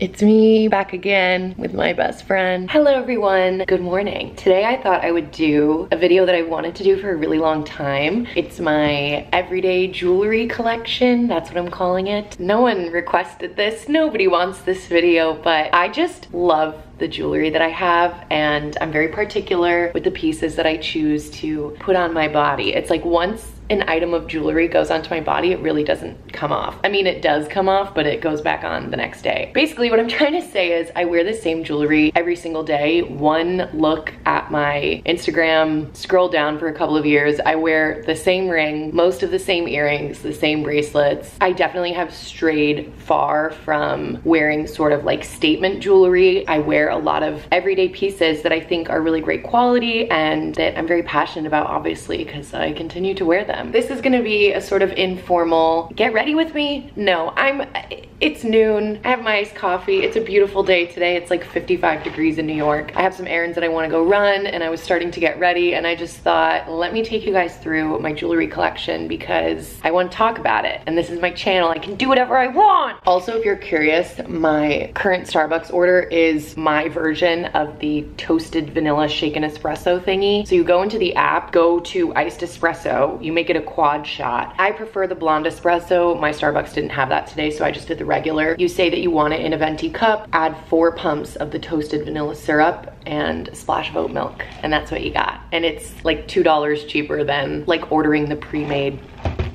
It's me back again with my best friend. Hello everyone, good morning. Today I thought I would do a video that I wanted to do for a really long time. It's my everyday jewelry collection, that's what I'm calling it. No one requested this, nobody wants this video, but I just love the jewelry that I have and I'm very particular with the pieces that I choose to put on my body. It's like once an item of jewelry goes onto my body, it really doesn't come off. I mean, it does come off, but it goes back on the next day. Basically, what I'm trying to say is I wear the same jewelry every single day. One look at my Instagram, scroll down for a couple of years, I wear the same ring, most of the same earrings, the same bracelets. I definitely have strayed far from wearing sort of like statement jewelry. I wear a lot of everyday pieces that I think are really great quality and that I'm very passionate about, obviously, because I continue to wear them them. This is gonna be a sort of informal, get ready with me? No, I'm, it's noon, I have my iced coffee. It's a beautiful day today. It's like 55 degrees in New York. I have some errands that I wanna go run and I was starting to get ready and I just thought, let me take you guys through my jewelry collection because I wanna talk about it. And this is my channel, I can do whatever I want. Also, if you're curious, my current Starbucks order is my version of the toasted vanilla shaken espresso thingy. So you go into the app, go to iced espresso, you make get a quad shot. I prefer the blonde espresso. My Starbucks didn't have that today, so I just did the regular. You say that you want it in a venti cup, add four pumps of the toasted vanilla syrup and a splash of oat milk, and that's what you got. And it's like $2 cheaper than like ordering the pre-made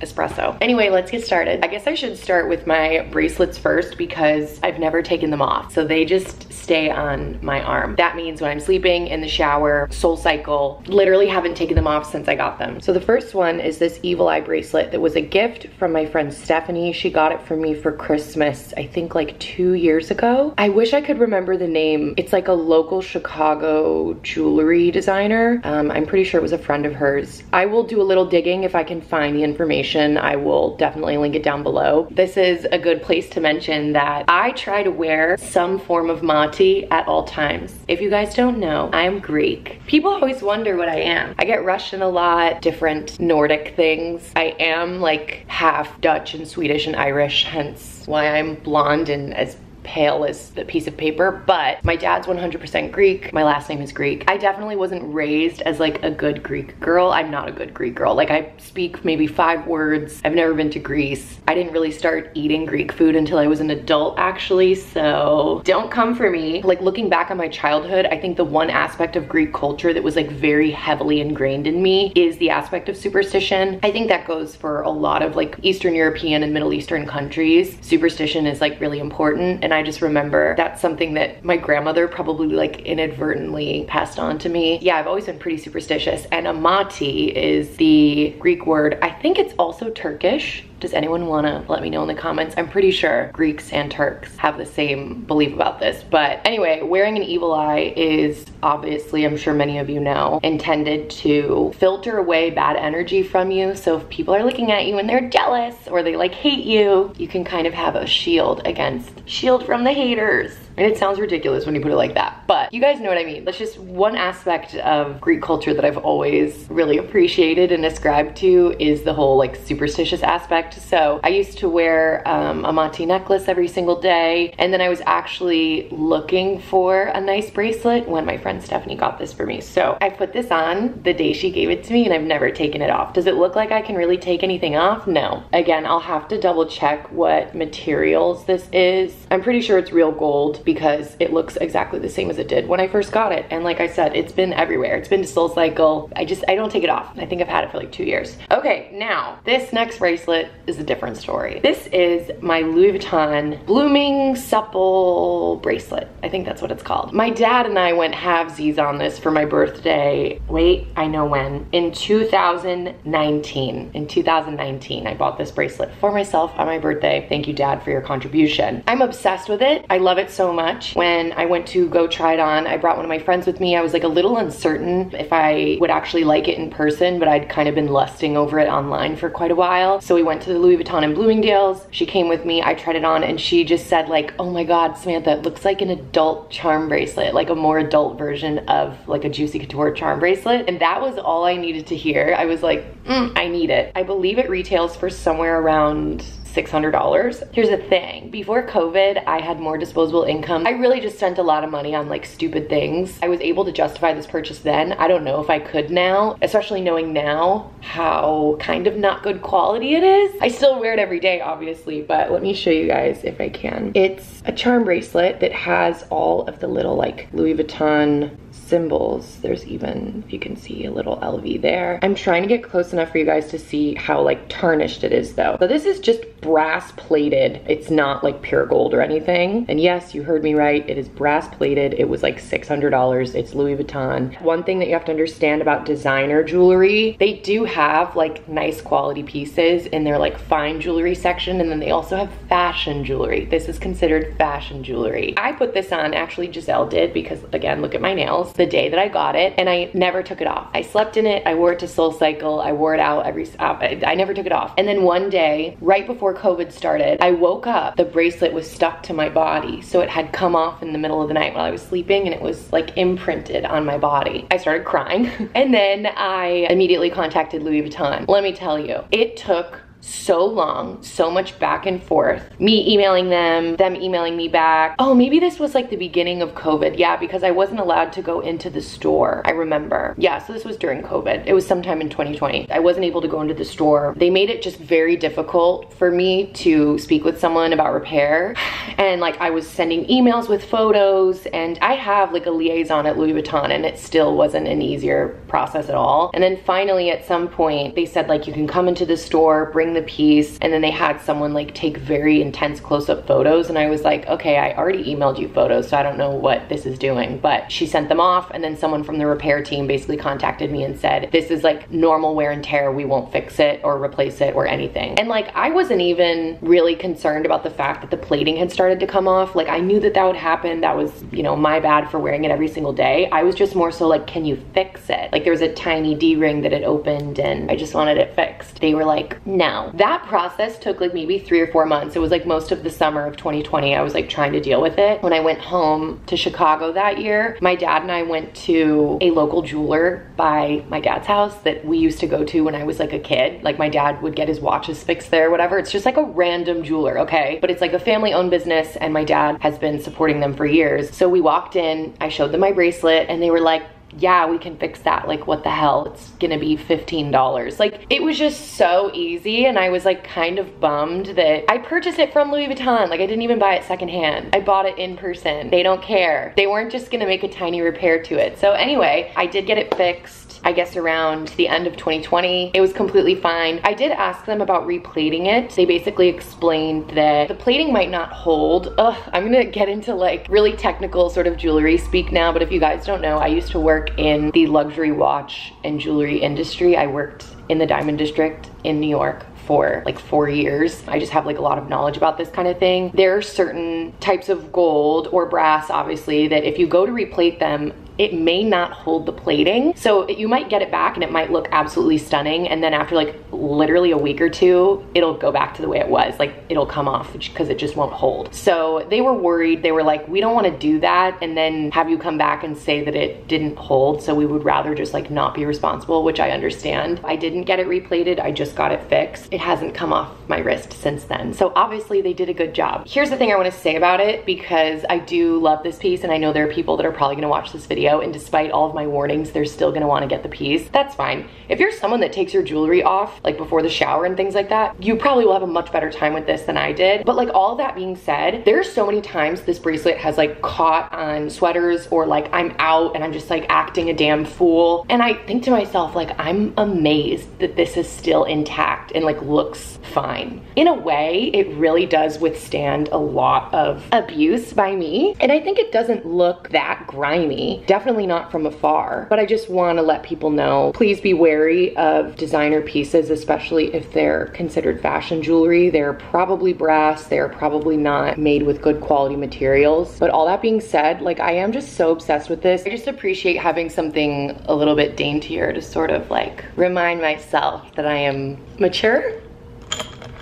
espresso. Anyway, let's get started. I guess I should start with my bracelets first because I've never taken them off. So they just stay on my arm. That means when I'm sleeping, in the shower, soul cycle, literally haven't taken them off since I got them. So the first one is this evil eye bracelet that was a gift from my friend Stephanie. She got it for me for Christmas, I think like two years ago. I wish I could remember the name. It's like a local Chicago jewelry designer. Um, I'm pretty sure it was a friend of hers. I will do a little digging if I can find the information I will definitely link it down below. This is a good place to mention that I try to wear some form of mati at all times. If you guys don't know, I'm Greek. People always wonder what I am. I get Russian a lot, different Nordic things. I am like half Dutch and Swedish and Irish, hence why I'm blonde and as pale as the piece of paper, but my dad's 100% Greek. My last name is Greek. I definitely wasn't raised as like a good Greek girl. I'm not a good Greek girl. Like I speak maybe five words. I've never been to Greece. I didn't really start eating Greek food until I was an adult actually, so don't come for me. Like looking back on my childhood, I think the one aspect of Greek culture that was like very heavily ingrained in me is the aspect of superstition. I think that goes for a lot of like Eastern European and Middle Eastern countries. Superstition is like really important and I just remember that's something that my grandmother probably like inadvertently passed on to me. Yeah, I've always been pretty superstitious. And amati is the Greek word. I think it's also Turkish. Does anyone wanna let me know in the comments? I'm pretty sure Greeks and Turks have the same belief about this. But anyway, wearing an evil eye is obviously, I'm sure many of you know, intended to filter away bad energy from you. So if people are looking at you and they're jealous or they like hate you, you can kind of have a shield against, shield from the haters. And it sounds ridiculous when you put it like that, but you guys know what I mean. That's just one aspect of Greek culture that I've always really appreciated and ascribed to is the whole like superstitious aspect. So I used to wear um, a Mati necklace every single day. And then I was actually looking for a nice bracelet when my friend Stephanie got this for me. So I put this on the day she gave it to me and I've never taken it off. Does it look like I can really take anything off? No. Again, I'll have to double check what materials this is. I'm pretty sure it's real gold because it looks exactly the same as it did when I first got it. And like I said, it's been everywhere. It's been to Soul Cycle. I just, I don't take it off. I think I've had it for like two years. Okay, now this next bracelet is a different story. This is my Louis Vuitton Blooming Supple bracelet. I think that's what it's called. My dad and I went halvesies on this for my birthday. Wait, I know when. In 2019. In 2019, I bought this bracelet for myself on my birthday. Thank you, dad, for your contribution. I'm obsessed with it. I love it so much. When I went to go try it on, I brought one of my friends with me. I was like a little uncertain if I would actually like it in person, but I'd kind of been lusting over it online for quite a while. So we went to the Louis Vuitton in Bloomingdale's. She came with me. I tried it on and she just said like, oh my God, Samantha, it looks like an adult charm bracelet, like a more adult version of like a Juicy Couture charm bracelet. And that was all I needed to hear. I was like, mm, I need it. I believe it retails for somewhere around $600. Here's the thing, before COVID, I had more disposable income. I really just spent a lot of money on like stupid things. I was able to justify this purchase then. I don't know if I could now, especially knowing now how kind of not good quality it is. I still wear it every day, obviously, but let me show you guys if I can. It's a charm bracelet that has all of the little like Louis Vuitton symbols. There's even, if you can see, a little LV there. I'm trying to get close enough for you guys to see how like tarnished it is though. So this is just brass plated. It's not like pure gold or anything. And yes, you heard me right. It is brass plated. It was like $600. It's Louis Vuitton. One thing that you have to understand about designer jewelry, they do have like nice quality pieces in their like fine jewelry section. And then they also have fashion jewelry. This is considered fashion jewelry. I put this on, actually Giselle did because again, look at my nails the day that I got it and I never took it off. I slept in it, I wore it to Soul Cycle, I wore it out every, uh, I never took it off. And then one day, right before COVID started, I woke up, the bracelet was stuck to my body. So it had come off in the middle of the night while I was sleeping and it was like imprinted on my body. I started crying and then I immediately contacted Louis Vuitton. Let me tell you, it took so long, so much back and forth. Me emailing them, them emailing me back. Oh, maybe this was like the beginning of COVID. Yeah, because I wasn't allowed to go into the store. I remember. Yeah, so this was during COVID. It was sometime in 2020. I wasn't able to go into the store. They made it just very difficult for me to speak with someone about repair. And like I was sending emails with photos and I have like a liaison at Louis Vuitton and it still wasn't an easier process at all. And then finally at some point they said like you can come into the store, bring the piece and then they had someone like take very intense close-up photos and I was like, okay, I already emailed you photos, so I don't know what this is doing. But she sent them off and then someone from the repair team basically contacted me and said, this is like normal wear and tear. We won't fix it or replace it or anything. And like, I wasn't even really concerned about the fact that the plating had started to come off. Like I knew that that would happen. That was, you know, my bad for wearing it every single day. I was just more so like, can you fix it? Like there was a tiny D-ring that had opened and I just wanted it fixed. They were like, no, that process took like maybe three or four months. It was like most of the summer of 2020. I was like trying to deal with it. When I went home to Chicago that year, my dad and I went to a local jeweler by my dad's house that we used to go to when I was like a kid. Like my dad would get his watches fixed there, whatever. It's just like a random jeweler, okay? But it's like a family owned business and my dad has been supporting them for years. So we walked in, I showed them my bracelet and they were like, yeah, we can fix that. Like, what the hell? It's gonna be $15. Like, it was just so easy. And I was like kind of bummed that I purchased it from Louis Vuitton. Like, I didn't even buy it secondhand. I bought it in person. They don't care. They weren't just gonna make a tiny repair to it. So anyway, I did get it fixed I guess around the end of 2020. It was completely fine. I did ask them about replating it. They basically explained that the plating might not hold. Ugh, I'm gonna get into like really technical sort of jewelry speak now, but if you guys don't know, I used to work in the luxury watch and jewelry industry. I worked in the Diamond District in New York for like four years. I just have like a lot of knowledge about this kind of thing. There are certain types of gold or brass, obviously, that if you go to replate them, it may not hold the plating. So you might get it back and it might look absolutely stunning. And then after like literally a week or two, it'll go back to the way it was. Like it'll come off because it just won't hold. So they were worried. They were like, we don't want to do that and then have you come back and say that it didn't hold. So we would rather just like not be responsible, which I understand. I didn't get it replated. I just got it fixed. It hasn't come off my wrist since then. So obviously they did a good job. Here's the thing I want to say about it because I do love this piece and I know there are people that are probably going to watch this video video and despite all of my warnings, they're still gonna wanna get the piece, that's fine. If you're someone that takes your jewelry off, like before the shower and things like that, you probably will have a much better time with this than I did. But like all that being said, there's so many times this bracelet has like caught on sweaters or like I'm out and I'm just like acting a damn fool. And I think to myself, like, I'm amazed that this is still intact and like looks fine. In a way, it really does withstand a lot of abuse by me. And I think it doesn't look that grimy definitely not from afar. But I just want to let people know, please be wary of designer pieces, especially if they're considered fashion jewelry. They're probably brass, they're probably not made with good quality materials. But all that being said, like I am just so obsessed with this. I just appreciate having something a little bit daintier to sort of like remind myself that I am mature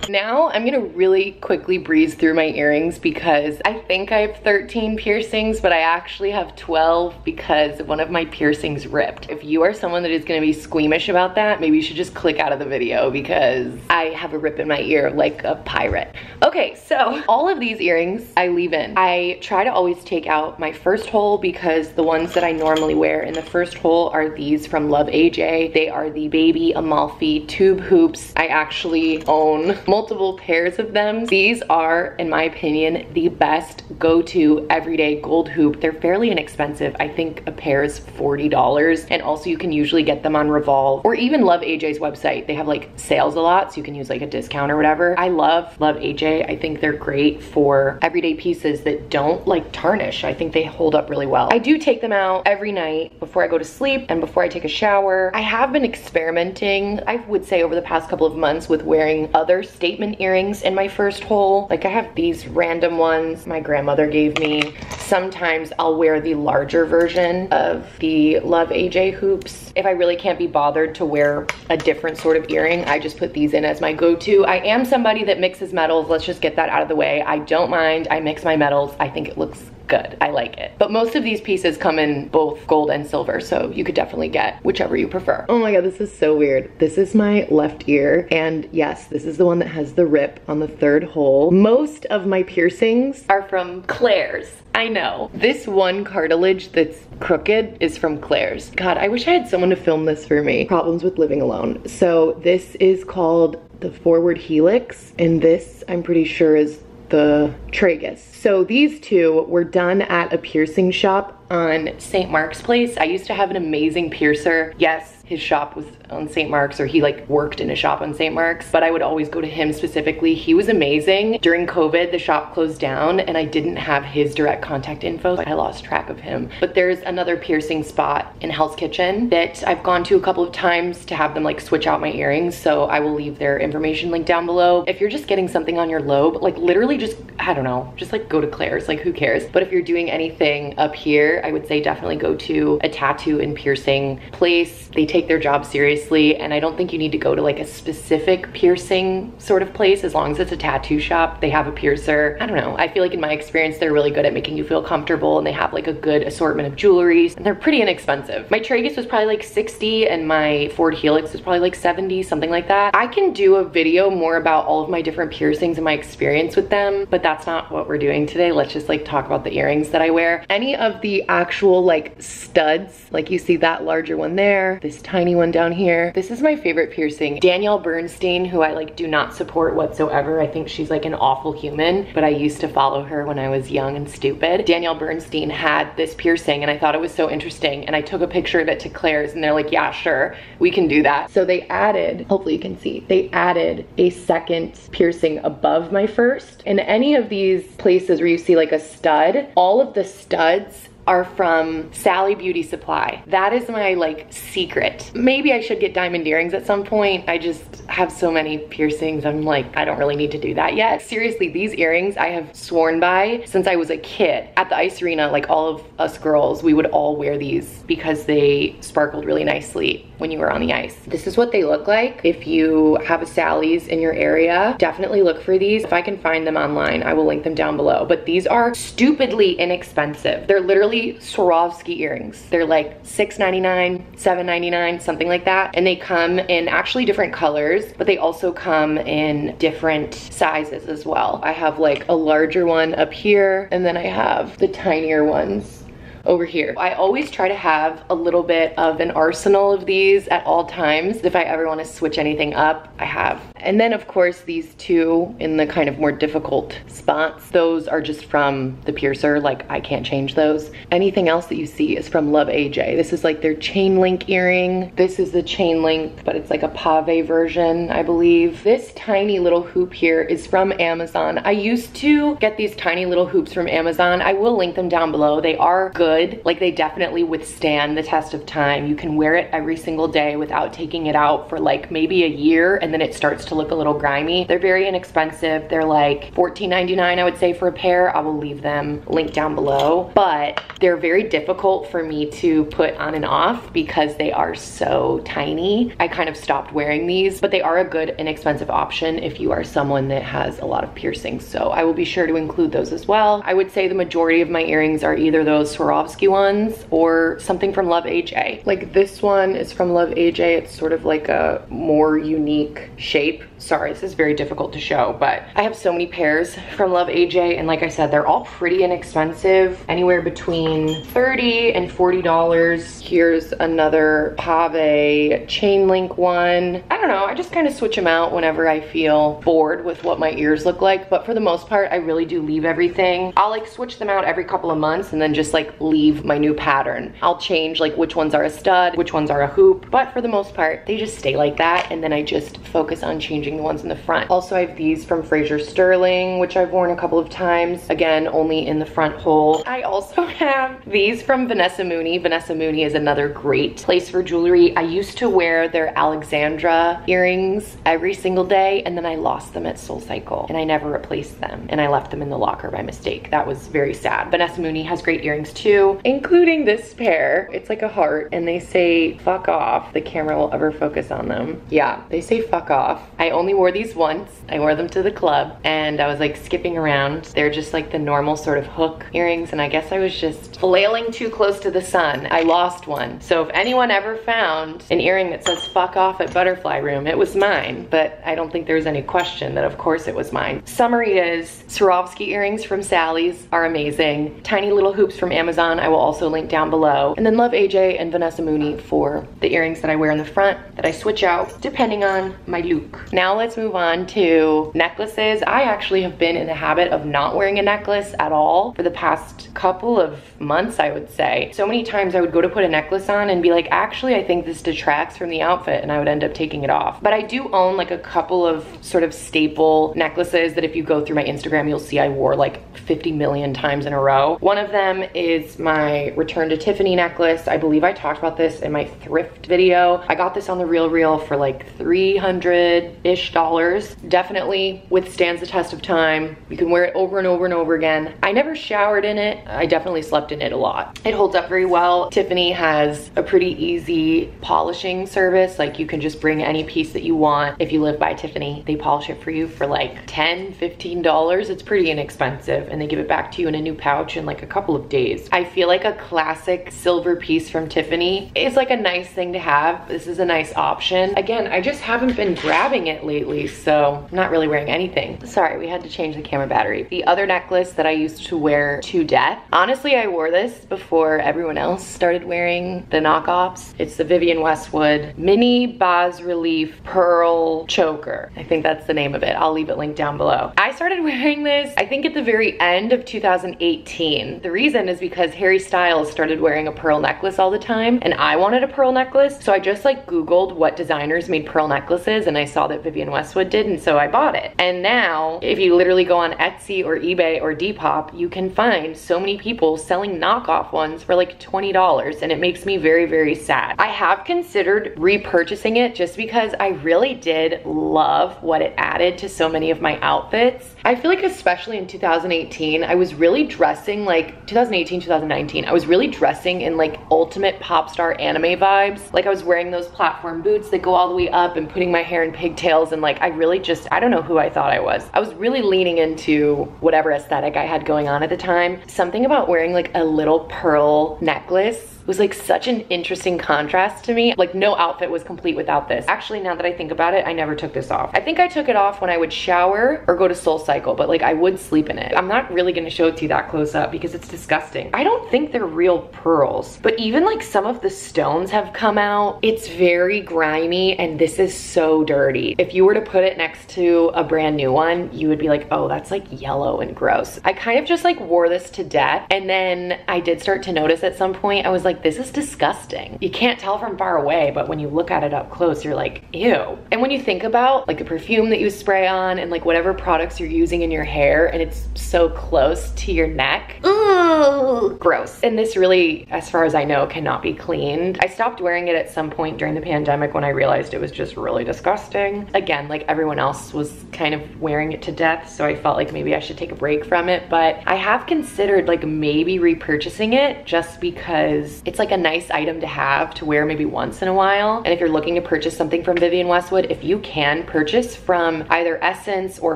Now I'm gonna really quickly breeze through my earrings because I think I have 13 piercings, but I actually have 12 because one of my piercings ripped. If you are someone that is gonna be squeamish about that, maybe you should just click out of the video because I have a rip in my ear like a pirate. Okay, so all of these earrings I leave in. I try to always take out my first hole because the ones that I normally wear in the first hole are these from Luv AJ. They are the Baby Amalfi tube hoops. I actually own multiple pairs of them. These are, in my opinion, the best go-to everyday gold hoop. They're fairly inexpensive. I think a pair is $40 and also you can usually get them on Revolve or even Luv AJ's website. They have like sales a lot so you can use like a discount or whatever. I love Luv AJ. I think they're great for everyday pieces that don't like tarnish. I think they hold up really well. I do take them out every night before I go to sleep and before I take a shower. I have been experimenting, I would say over the past couple of months with wearing other statement earrings in my first hole. Like I have these random ones my grandmother gave me. Sometimes I'll wear the larger version of the Luv AJ hoops. If I really can't be bothered to wear a different sort of earring, I just put these in as my go-to. I am somebody that mixes metals. Let's just get that out of the way. I don't mind. I mix my metals. I think it looks good. I like it. But most of these pieces come in both gold and silver, so you could definitely get whichever you prefer. Oh my god, this is so weird. This is my left ear, and yes, this is the one that has the rip on the third hole. Most of my piercings are from Claire's. I know. This one cartilage that's crooked is from Claire's. God, I wish I had someone to film this for me. Problems with living alone. So this is called the forward helix, and this I'm pretty sure is the tragus. So these two were done at a piercing shop on St. Mark's Place. I used to have an amazing piercer. Yes, his shop was on St. Mark's or he like worked in a shop on St. Mark's, but I would always go to him specifically. He was amazing. During COVID, the shop closed down and I didn't have his direct contact info. I lost track of him. But there's another piercing spot in Hell's Kitchen that I've gone to a couple of times to have them like switch out my earrings. So I will leave their information link down below. If you're just getting something on your lobe, like literally just, I don't know, just like go to Claire's, like who cares? But if you're doing anything up here, I would say definitely go to a tattoo and piercing place. They take their job seriously and I don't think you need to go to like a specific piercing sort of place as long as it's a tattoo shop. They have a piercer. I don't know. I feel like in my experience, they're really good at making you feel comfortable and they have like a good assortment of jewelries and they're pretty inexpensive. My tragus was probably like 60 and my forward helix was probably like 70, something like that. I can do a video more about all of my different piercings and my experience with them, but that's not what we're doing today. Let's just like talk about the earrings that I wear. Any of the actual like studs, like you see that larger one there, this tiny one down here. This is my favorite piercing. Danielle Bernstein, who I like do not support whatsoever. I think she's like an awful human, but I used to follow her when I was young and stupid. Danielle Bernstein had this piercing and I thought it was so interesting and I took a picture of it to Claire's and they're like, yeah, sure, we can do that. So they added, hopefully you can see, they added a second piercing above my first. In any of these places where you see like a stud, all of the studs are from Sally Beauty Supply. That is my like secret. Maybe I should get diamond earrings at some point. I just have so many piercings. I'm like, I don't really need to do that yet. Seriously, these earrings I have sworn by since I was a kid. At the ice arena, like all of us girls, we would all wear these because they sparkled really nicely when you were on the ice. This is what they look like. If you have a Sally's in your area, definitely look for these. If I can find them online, I will link them down below. But these are stupidly inexpensive. They're literally Swarovski earrings. They're like $6.99, $7.99, something like that. And they come in actually different colors, but they also come in different sizes as well. I have like a larger one up here, and then I have the tinier ones over here. I always try to have a little bit of an arsenal of these at all times. If I ever want to switch anything up, I have. And then of course these two in the kind of more difficult spots, those are just from the piercer, like I can't change those. Anything else that you see is from Luv AJ. This is like their chain link earring. This is the chain link, but it's like a pave version, I believe. This tiny little hoop here is from Amazon. I used to get these tiny little hoops from Amazon. I will link them down below. They are good good. Like they definitely withstand the test of time. You can wear it every single day without taking it out for like maybe a year and then it starts to look a little grimy. They're very inexpensive. They're like $14.99 I would say for a pair. I will leave them linked down below. But they're very difficult for me to put on and off because they are so tiny. I kind of stopped wearing these, but they are a good inexpensive option if you are someone that has a lot of piercings. So I will be sure to include those as well. I would say the majority of my earrings are either those Swarovski ones or something from Luv AJ. Like this one is from Luv AJ. It's sort of like a more unique shape. Sorry, this is very difficult to show, but I have so many pairs from Luv AJ. And like I said, they're all pretty inexpensive, anywhere between 30 and $40. Here's another Pave chain link one. I don't know, I just kind of switch them out whenever I feel bored with what my ears look like. But for the most part, I really do leave everything. I'll like switch them out every couple of months and then just like my new pattern. I'll change like which ones are a stud, which ones are a hoop. But for the most part, they just stay like that. And then I just focus on changing the ones in the front. Also, I have these from Fraser Sterling, which I've worn a couple of times. Again, only in the front hole. I also have these from Vanessa Mooney. Vanessa Mooney is another great place for jewelry. I used to wear their Alexandra earrings every single day and then I lost them at SoulCycle and I never replaced them and I left them in the locker by mistake. That was very sad. Vanessa Mooney has great earrings too, including this pair. It's like a heart and they say fuck off. The camera will ever focus on them. Yeah, they say fuck off. I only wore these once. I wore them to the club and I was like skipping around. They're just like the normal sort of hook earrings and I guess I was just flailing too close to the sun. I lost one. So if anyone ever found an earring that says fuck off at Butterfly Room, it was mine, but I don't think there's any question that of course it was mine. Summary is Swarovski earrings from Sally's are amazing. Tiny little hoops from Amazon I will also link down below. And then Luv AJ and Vanessa Mooney for the earrings that I wear in the front that I switch out depending on my look. Now let's move on to necklaces. I actually have been in the habit of not wearing a necklace at all for the past couple of months, I would say. So many times I would go to put a necklace on and be like, actually, I think this detracts from the outfit and I would end up taking it off. But I do own like a couple of sort of staple necklaces that if you go through my Instagram, you'll see I wore like 50 million times in a row. One of them is my Return to Tiffany necklace. I believe I talked about this in my thrift video. I got this on the Real Real for like 300-ish dollars. Definitely withstands the test of time. You can wear it over and over and over again. I never showered in it. I definitely slept in it a lot. It holds up very well. Tiffany has a pretty easy polishing service. Like you can just bring any piece that you want. If you live by Tiffany, they polish it for you for like 10, 15 dollars. It's pretty inexpensive and they give it back to you in a new pouch in like a couple of days. I feel like a classic silver piece from Tiffany is like a nice thing to have. This is a nice option. Again, I just haven't been grabbing it lately, so I'm not really wearing anything. Sorry, we had to change the camera battery. The other necklace that I used to wear to death. Honestly, I wore this before everyone else started wearing the knockoffs. It's the Vivienne Westwood Mini Bas Relief Pearl Choker. I think that's the name of it. I'll leave it linked down below. I started wearing this, I think at the very end of 2018. The reason is because Harry Styles started wearing a pearl necklace all the time and I wanted a pearl necklace. So I just like Googled what designers made pearl necklaces and I saw that Vivienne Westwood did and so I bought it. And now if you literally go on Etsy or eBay or Depop, you can find so many people selling knockoff ones for like $20 and it makes me very, very sad. I have considered repurchasing it just because I really did love what it added to so many of my outfits. I feel like especially in 2018, I was really dressing like 2018, 2019, I was really dressing in like ultimate pop star anime vibes. Like I was wearing those platform boots that go all the way up and putting my hair in pigtails and like I really just, I don't know who I thought I was. I was really leaning into whatever aesthetic I had going on at the time. Something about wearing like a little pearl necklace was like such an interesting contrast to me. Like no outfit was complete without this. Actually, now that I think about it, I never took this off. I think I took it off when I would shower or go to Soul Cycle, but like I would sleep in it. I'm not really gonna show it to you that close up because it's disgusting. I don't think they're real pearls, but even like some of the stones have come out. It's very grimy and this is so dirty. If you were to put it next to a brand new one, you would be like, oh, that's like yellow and gross. I kind of just like wore this to death. And then I did start to notice at some point, I was like, like, this is disgusting. You can't tell from far away, but when you look at it up close, you're like, ew. And when you think about like the perfume that you spray on and like whatever products you're using in your hair and it's so close to your neck, ooh, gross. And this really, as far as I know, cannot be cleaned. I stopped wearing it at some point during the pandemic when I realized it was just really disgusting. Again, like everyone else was kind of wearing it to death, so I felt like maybe I should take a break from it. But I have considered like maybe repurchasing it just because it's like a nice item to have to wear maybe once in a while. And if you're looking to purchase something from Vivienne Westwood, if you can purchase from either SSENSE or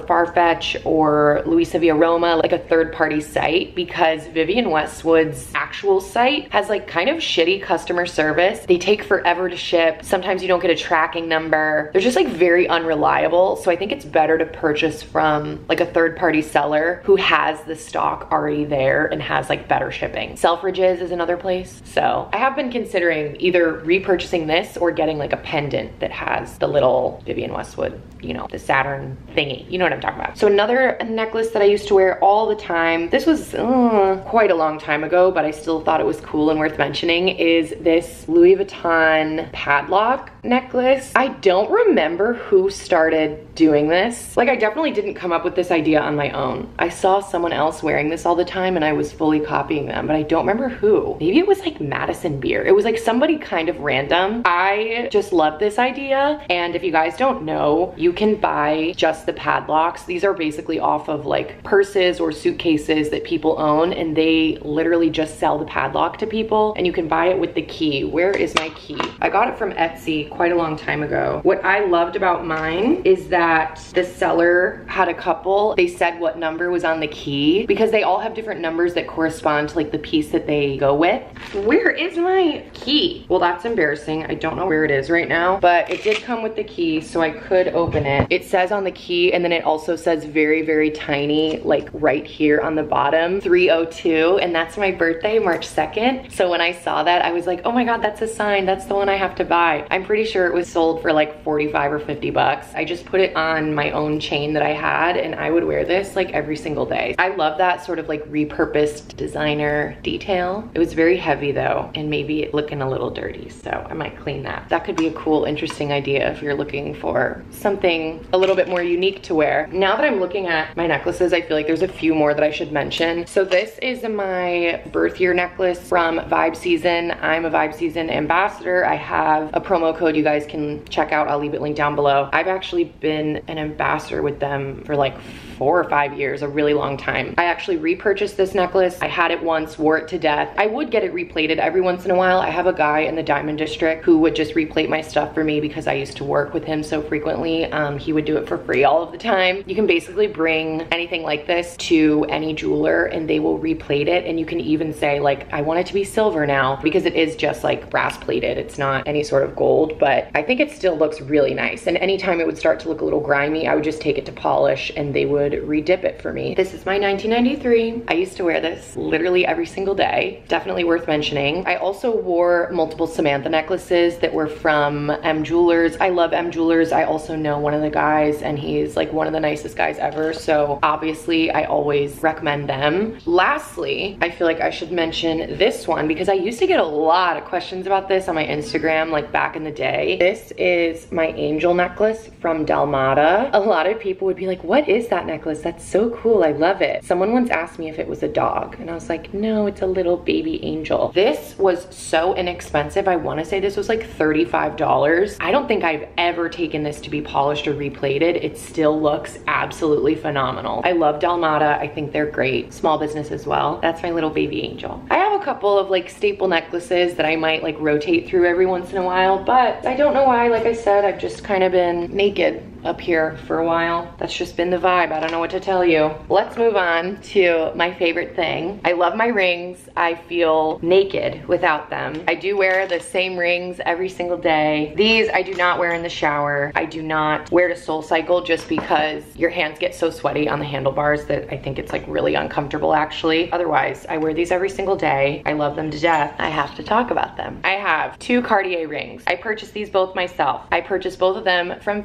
Farfetch or Luisa Via Roma, like a third party site, because Vivienne Westwood's actual site has like kind of shitty customer service. They take forever to ship. Sometimes you don't get a tracking number. They're just like very unreliable. So I think it's better to purchase from like a third party seller who has the stock already there and has like better shipping. Selfridges is another place. So I have been considering either repurchasing this or getting like a pendant that has the little Vivienne Westwood, you know, the Saturn thingy. You know what I'm talking about. So another necklace that I used to wear all the time. This was uh, quite a long time ago, but I still thought it was cool and worth mentioning is this Louis Vuitton padlock necklace. I don't remember who started doing this. Like I definitely didn't come up with this idea on my own. I saw someone else wearing this all the time and I was fully copying them, but I don't remember who. Maybe it was like Madison Beer. It was like somebody kind of random. I just love this idea. And if you guys don't know, you can buy just the padlocks. These are basically off of like purses or suitcases that people own and they literally just sell the padlock to people and you can buy it with the key. Where is my key? I got it from Etsy quite a long time ago. What I loved about mine is that the seller had a couple. They said what number was on the key because they all have different numbers that correspond to like the piece that they go with. Where is my key? Well, that's embarrassing. I don't know where it is right now, but it did come with the key so I could open it. It says on the key and then it also says very, very tiny, like right here on the bottom, 302. And that's my birthday, March 2nd. So when I saw that, I was like, oh my God, that's a sign. That's the one I have to buy. I'm pretty sure it was sold for like 45 or 50 bucks. I just put it on my own chain that I had and I would wear this like every single day. I love that sort of like repurposed designer detail. It was very heavy though and maybe looking a little dirty so I might clean that. That could be a cool interesting idea if you're looking for something a little bit more unique to wear. Now that I'm looking at my necklaces I feel like there's a few more that I should mention. So this is my birth year necklace from Vibe SZN. I'm a Vibe SZN ambassador. I have a promo code you guys can check out. I'll leave it linked down below. I've actually been an ambassador with them for like four or five years, a really long time. I actually repurchased this necklace. I had it once, wore it to death. I would get it replated every once in a while. I have a guy in the Diamond District who would just replate my stuff for me because I used to work with him so frequently. Um, he would do it for free all of the time. You can basically bring anything like this to any jeweler and they will replate it. And you can even say like, I want it to be silver now because it is just like brass plated. It's not any sort of gold, but I think it still looks really nice. And anytime it would start to look a little grimy, I would just take it to polish and they would redip it for me. This is my 1993. I used to wear this literally every single day. Definitely worth mentioning. I also wore multiple Samantha necklaces that were from M Jewelers. I love M Jewelers. I also know one of the guys and he's like one of the nicest guys ever. So obviously I always recommend them. Lastly, I feel like I should mention this one because I used to get a lot of questions about this on my Instagram like back in the day. This is my angel necklace from Dalmata. A lot of people would be like, what is that necklace? That's so cool. I love it. Someone once asked me if it was a dog and I was like, no, it's a little baby angel. This was so inexpensive. I want to say this was like $35. I don't think I've ever taken this to be polished or replated. It still looks absolutely phenomenal. I love Dalmata. I think they're great. Small business as well. That's my little baby angel. I have a couple of like staple necklaces that I might like rotate through every once in a while, but I don't know why. Like I said, I've just kind of been naked up here for a while. That's just been the vibe. I don't know what to tell you. Let's move on to my favorite thing. I love my rings. I feel naked without them. I do wear the same rings every single day. These I do not wear in the shower. I do not wear to Soul Cycle just because your hands get so sweaty on the handlebars that I think it's like really uncomfortable actually. Otherwise, I wear these every single day. I love them to death. I have to talk about them. I have two Cartier rings. I purchased these both myself. I purchased both of them from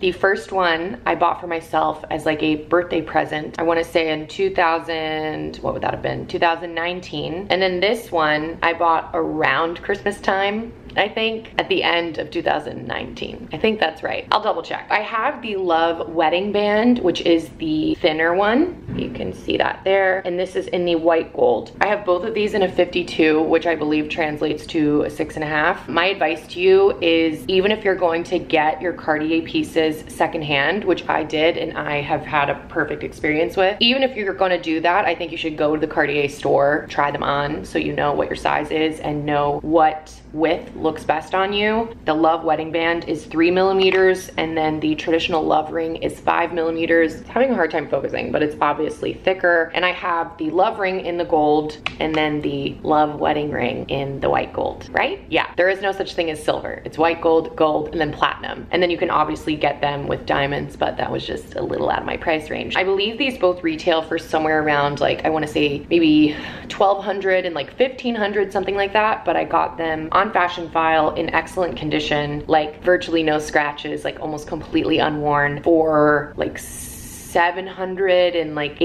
The first one I bought for myself as like a birthday present. I wanna say in 2000, what would that have been? 2019. And then this one I bought around Christmas time I think, at the end of 2019. I think that's right. I'll double check. I have the Love Wedding Band, which is the thinner one. You can see that there. And this is in the white gold. I have both of these in a 52, which I believe translates to a six and a half. My advice to you is even if you're going to get your Cartier pieces secondhand, which I did and I have had a perfect experience with, even if you're gonna do that, I think you should go to the Cartier store, try them on so you know what your size is and know what width looks best on you. The Love Wedding Band is three millimeters and then the traditional Love Ring is five millimeters. It's having a hard time focusing, but it's obviously thicker. And I have the Love Ring in the gold and then the Love Wedding Ring in the white gold, right? Yeah, there is no such thing as silver. It's white gold, gold, and then platinum. And then you can obviously get them with diamonds, but that was just a little out of my price range. I believe these both retail for somewhere around like, I wanna say maybe 1200 and like 1500, something like that, but I got them on on Fashionphile in excellent condition, like virtually no scratches, like almost completely unworn for like 700 and like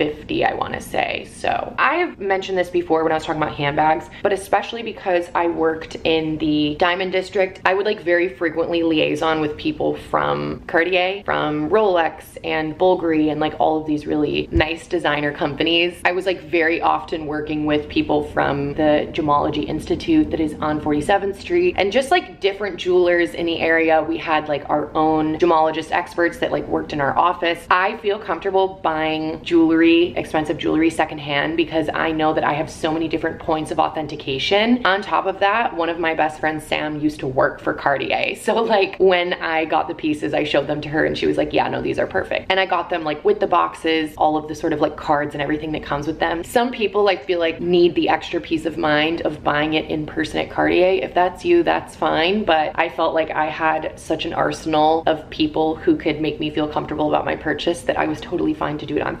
850 I want to say. So I've mentioned this before when I was talking about handbags, but especially because I worked in the diamond district, I would like very frequently liaison with people from Cartier, from Rolex and Bulgari and like all of these really nice designer companies. I was like very often working with people from the Gemology Institute that is on 47th Street and just like different jewelers in the area. We had like our own gemologist experts that like worked in our office. I feel comfortable buying jewelry, expensive jewelry secondhand because I know that I have so many different points of authentication. On top of that, one of my best friends, Sam, used to work for Cartier. So like when I got the pieces, I showed them to her and she was like, yeah, no, these are perfect. And I got them like with the boxes, all of the sort of like cards and everything that comes with them. Some people I feel like need the extra peace of mind of buying it in person at Cartier. If that's you, that's fine. But I felt like I had such an arsenal of people who could make me feel comfortable about my purchase that I was totally fine to do it on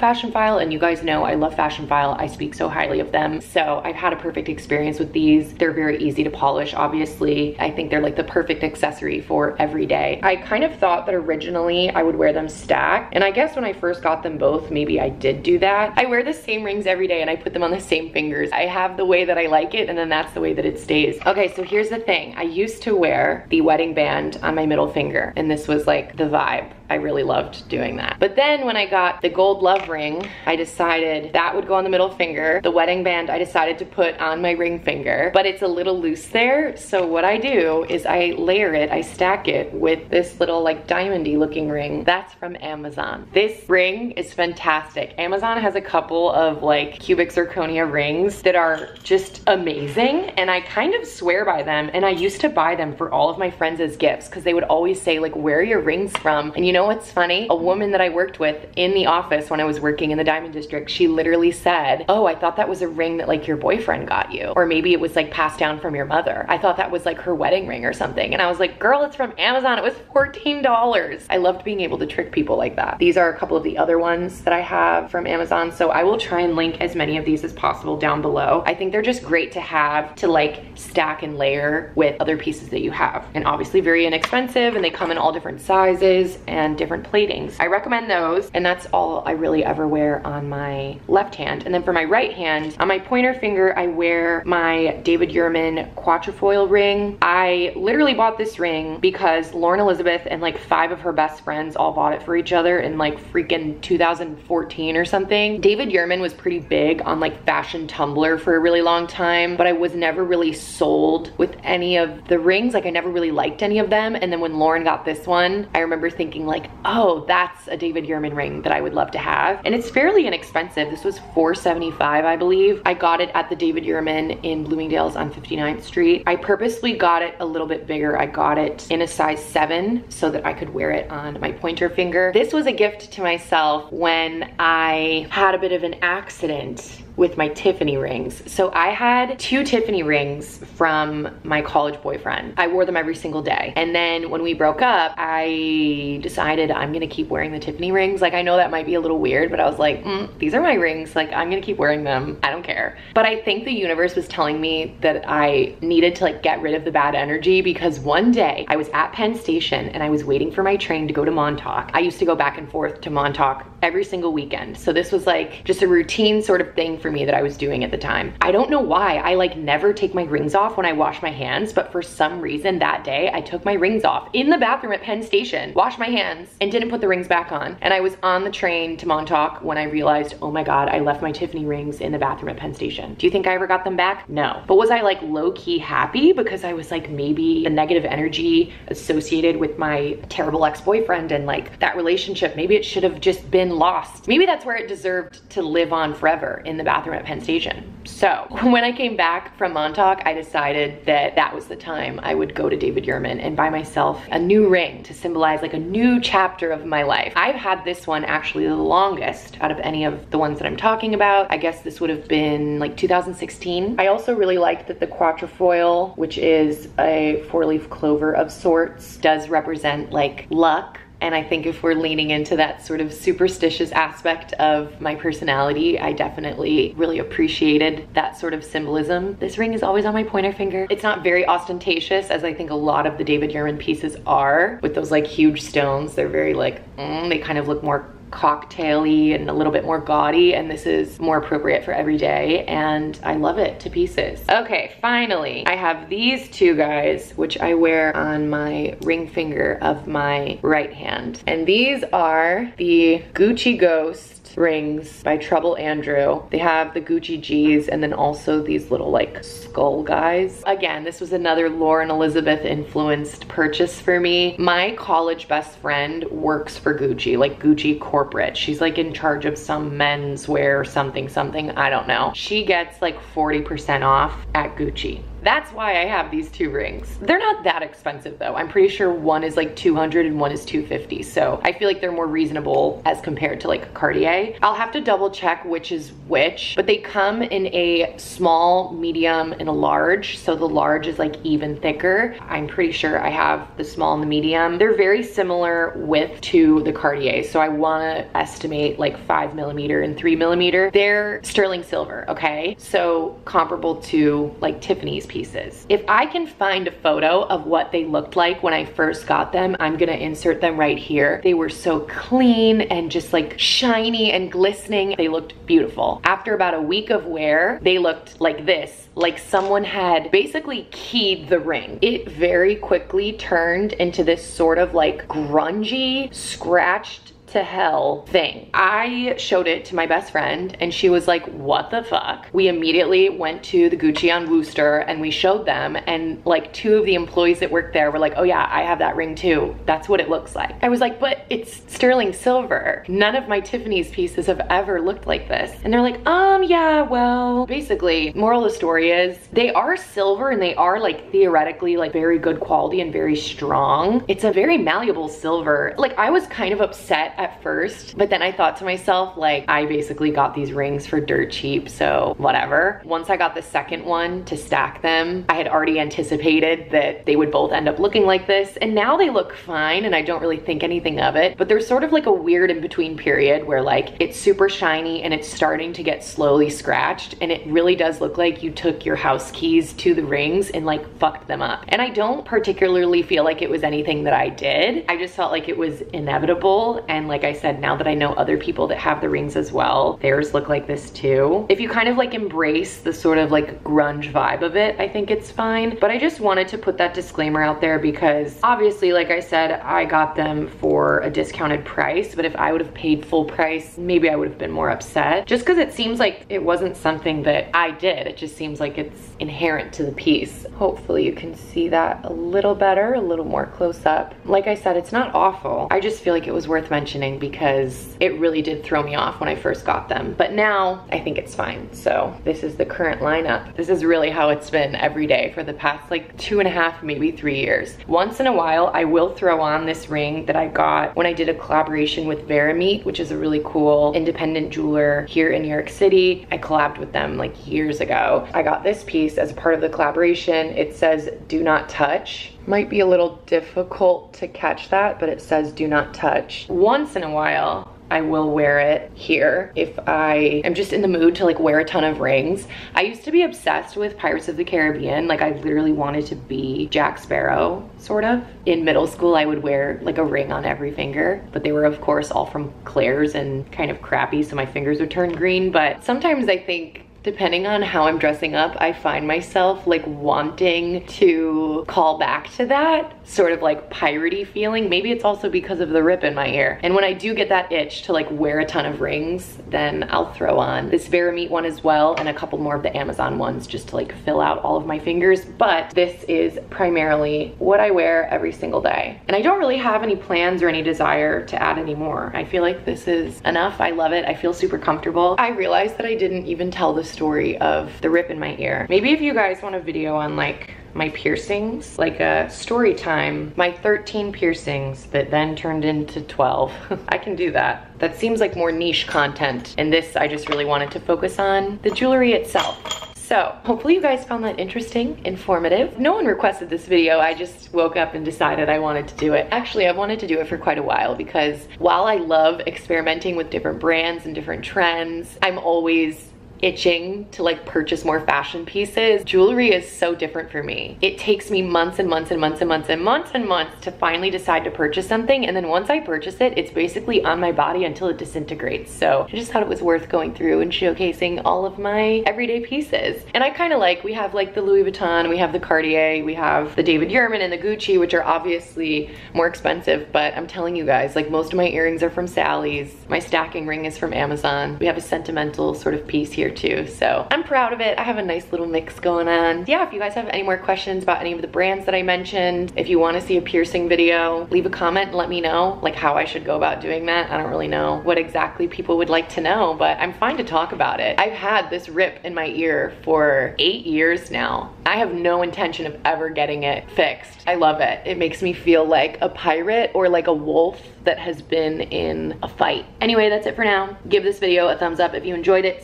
Fashionphile. And you guys know I love Fashionphile. I speak so highly of them. So I've had a perfect experience with these. They're very easy to polish, obviously. I think they're like the perfect accessory for every day. I kind of thought that originally I would wear them stacked. And I guess when I first got them both, maybe I did do that. I wear the same rings every day and I put them on the same fingers. I have the way that I like it and then that's the way that it stays. Okay, so here's the thing. I used to wear the wedding band on my middle finger and this was like the vibe. I really loved doing that. But then when I got the gold love ring, I decided that would go on the middle finger. The wedding band I decided to put on my ring finger, but it's a little loose there. So what I do is I layer it, I stack it with this little like diamondy looking ring. That's from Amazon. This ring is fantastic. Amazon has a couple of like cubic zirconia rings that are just amazing. And I kind of swear by them. And I used to buy them for all of my friends as gifts because they would always say like, where are your rings from? And you know what's funny? A woman that I worked with in the office when I was working in the Diamond District, she literally said, oh, I thought that was a ring that like your boyfriend got you. Or maybe it was like passed down from your mother. I thought that was like her wedding ring or something. And I was like, girl, it's from Amazon. It was $14. I loved being able to trick people like that. These are a couple of the other ones that I have from Amazon. So I will try and link as many of these as possible down below. I think they're just great to have to like stack and layer with other pieces that you have. And obviously very inexpensive and they come in all different sizes and and different platings. I recommend those and that's all I really ever wear on my left hand. And then for my right hand, on my pointer finger, I wear my David Yurman quatrefoil ring. I literally bought this ring because Lauren Elizabeth and like five of her best friends all bought it for each other in like freaking 2014 or something. David Yurman was pretty big on like fashion Tumblr for a really long time, but I was never really sold with any of the rings. Like I never really liked any of them. And then when Lauren got this one, I remember thinking like, like, oh, that's a David Yurman ring that I would love to have. And it's fairly inexpensive. This was 475, I believe. I got it at the David Yurman in Bloomingdale's on 59th Street. I purposely got it a little bit bigger. I got it in a size seven so that I could wear it on my pointer finger. This was a gift to myself when I had a bit of an accident with my Tiffany rings. So I had two Tiffany rings from my college boyfriend. I wore them every single day. And then when we broke up, I decided I'm gonna keep wearing the Tiffany rings. Like I know that might be a little weird, but I was like, mm, these are my rings. Like I'm gonna keep wearing them. I don't care. But I think the universe was telling me that I needed to like get rid of the bad energy because one day I was at Penn Station and I was waiting for my train to go to Montauk. I used to go back and forth to Montauk every single weekend. So this was like just a routine sort of thing for me that I was doing at the time. I don't know why. I like never take my rings off when I wash my hands, but for some reason that day I took my rings off in the bathroom at Penn Station, washed my hands, and didn't put the rings back on. And I was on the train to Montauk when I realized, oh my God, I left my Tiffany rings in the bathroom at Penn Station. Do you think I ever got them back? No. But was I like low key happy because I was like maybe the negative energy associated with my terrible ex-boyfriend and like that relationship, maybe it should have just been lost. Maybe that's where it deserved to live on forever in the bathroom at Penn Station. So when I came back from Montauk, I decided that that was the time I would go to David Yurman and buy myself a new ring to symbolize like a new chapter of my life. I've had this one actually the longest out of any of the ones that I'm talking about. I guess this would have been like 2016. I also really like that the quatrefoil, which is a four-leaf clover of sorts, does represent like luck and I think if we're leaning into that sort of superstitious aspect of my personality, I definitely really appreciated that sort of symbolism. This ring is always on my pointer finger. It's not very ostentatious as I think a lot of the David Yurman pieces are with those like huge stones. They're very like, mm, they kind of look more cocktaily and a little bit more gaudy and this is more appropriate for every day and I love it to pieces. Okay, finally, I have these two guys which I wear on my ring finger of my right hand. And these are the Gucci Ghost rings by Trouble Andrew. They have the Gucci G's and then also these little like skull guys. Again, this was another Lauren Elizabeth influenced purchase for me. My college best friend works for Gucci, like Gucci corporate. She's like in charge of some men's wear something something, I don't know. She gets like 40% off at Gucci. That's why I have these two rings. They're not that expensive though. I'm pretty sure one is like 200 and one is 250. So I feel like they're more reasonable as compared to like Cartier. I'll have to double check which is which, but they come in a small, medium, and a large. So the large is like even thicker. I'm pretty sure I have the small and the medium. They're very similar width to the Cartier. So I wanna estimate like five millimeter and three millimeter. They're sterling silver, okay? So comparable to like Tiffany's pieces. If I can find a photo of what they looked like when I first got them, I'm gonna insert them right here. They were so clean and just like shiny and glistening. They looked beautiful. After about a week of wear, they looked like this, like someone had basically keyed the ring. It very quickly turned into this sort of like grungy, scratched to hell thing. I showed it to my best friend and she was like, what the fuck? We immediately went to the Gucci on Wooster and we showed them and like two of the employees that worked there were like, oh yeah, I have that ring too. That's what it looks like. I was like, but it's sterling silver. None of my Tiffany's pieces have ever looked like this. And they're like, um, yeah, well, basically, moral of the story is they are silver and they are like theoretically like very good quality and very strong. It's a very malleable silver. Like I was kind of upset at first, but then I thought to myself, like, I basically got these rings for dirt cheap, so whatever. Once I got the second one to stack them, I had already anticipated that they would both end up looking like this, and now they look fine, and I don't really think anything of it, but there's sort of like a weird in-between period where like, it's super shiny and it's starting to get slowly scratched, and it really does look like you took your house keys to the rings and like fucked them up. And I don't particularly feel like it was anything that I did. I just felt like it was inevitable and like I said, now that I know other people that have the rings as well, theirs look like this too. If you kind of like embrace the sort of like grunge vibe of it, I think it's fine. But I just wanted to put that disclaimer out there because obviously, like I said, I got them for a discounted price. But if I would have paid full price, maybe I would have been more upset. Just because it seems like it wasn't something that I did. It just seems like it's inherent to the piece. Hopefully you can see that a little better, a little more close up. Like I said, it's not awful. I just feel like it was worth mentioning mentioning because it really did throw me off when I first got them. But now I think it's fine. So this is the current lineup. This is really how it's been every day for the past like two and a half, maybe three years. Once in a while, I will throw on this ring that I got when I did a collaboration with Verameat, which is a really cool independent jeweler here in New York City. I collabed with them like years ago. I got this piece as part of the collaboration. It says, do not touch might be a little difficult to catch that, but it says do not touch. Once in a while, I will wear it here if I am just in the mood to like wear a ton of rings. I used to be obsessed with Pirates of the Caribbean. Like I literally wanted to be Jack Sparrow, sort of. In middle school, I would wear like a ring on every finger, but they were of course all from Claire's and kind of crappy, so my fingers would turn green. But sometimes I think depending on how I'm dressing up, I find myself like wanting to call back to that sort of like piratey feeling. Maybe it's also because of the rip in my ear. And when I do get that itch to like wear a ton of rings, then I'll throw on this Verameat one as well and a couple more of the Amazon ones just to like fill out all of my fingers. But this is primarily what I wear every single day. And I don't really have any plans or any desire to add any more. I feel like this is enough. I love it. I feel super comfortable. I realized that I didn't even tell the story of the rip in my ear. Maybe if you guys want a video on like my piercings, like a story time, my 13 piercings that then turned into 12. I can do that. That seems like more niche content. And this, I just really wanted to focus on the jewelry itself. So hopefully you guys found that interesting, informative. No one requested this video. I just woke up and decided I wanted to do it. Actually, I've wanted to do it for quite a while because while I love experimenting with different brands and different trends, I'm always itching to like purchase more fashion pieces. Jewelry is so different for me. It takes me months and months and months and months and months and months to finally decide to purchase something. And then once I purchase it, it's basically on my body until it disintegrates. So I just thought it was worth going through and showcasing all of my everyday pieces. And I kind of like, we have like the Louis Vuitton, we have the Cartier, we have the David Yurman and the Gucci, which are obviously more expensive. But I'm telling you guys, like most of my earrings are from Sally's. My stacking ring is from Amazon. We have a sentimental sort of piece here too. So I'm proud of it. I have a nice little mix going on. Yeah, if you guys have any more questions about any of the brands that I mentioned, if you wanna see a piercing video, leave a comment and let me know like how I should go about doing that. I don't really know what exactly people would like to know, but I'm fine to talk about it. I've had this rip in my ear for eight years now. I have no intention of ever getting it fixed. I love it. It makes me feel like a pirate or like a wolf that has been in a fight. Anyway, that's it for now. Give this video a thumbs up if you enjoyed it.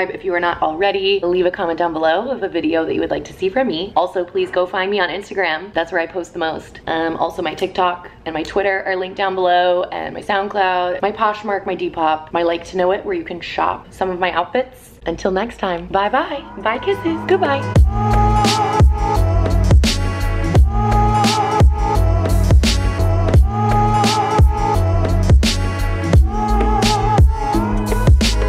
Subscribe if you are not already. Leave a comment down below of a video that you would like to see from me. Also, please go find me on Instagram. That's where I post the most. Um, also, my TikTok and my Twitter are linked down below and my SoundCloud, my Poshmark, my Depop, my Like to Know It where you can shop some of my outfits. Until next time, bye-bye. Bye kisses, goodbye.